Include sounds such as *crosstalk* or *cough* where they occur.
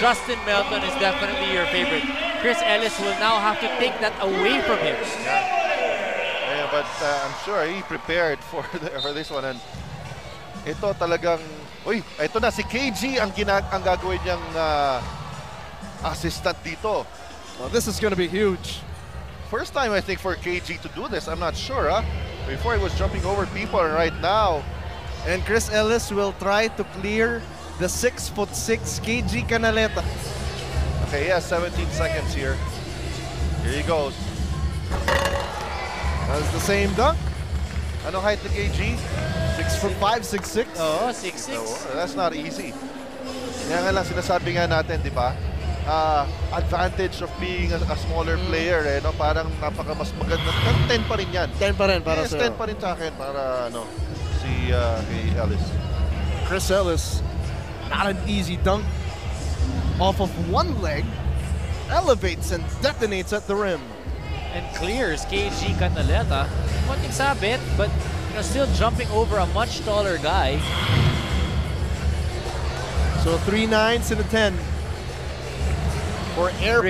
Justin Melton is definitely your favorite. Chris Ellis will now have to take that away from him. Yeah, but uh, I'm sure he prepared *laughs* for the, for this one and ito talagang uy, ito na si KG ang ginag ang gagawin niyang uh, assistant dito. Well, this is going to be huge. First time I think for KG to do this. I'm not sure, huh? Before he was jumping over people and right now And Chris Ellis will try to clear the 6 foot 6 KG Canaleta. Okay, he has 17 seconds here. Here he goes. That's the same dunk. Ano height ni KG? 6 foot 5, 6 6. Oh, 6'6". No, that's not easy. Kaya nga lang sinasabi nga natin, di ba? Ah, advantage of being a, a smaller player eh, no? Parang napaka mas maganda. 10 pa rin yan. 10 pa rin para yes, sa 10 pa rin sa akin para ano, si uh, kay Ellis. Chris Ellis. Not an easy dunk. Off of one leg, elevates and detonates at the rim. And clears KG Canaleta. Konting sabit, but you know, still jumping over a much taller guy. So three nines and a 10 for Eric.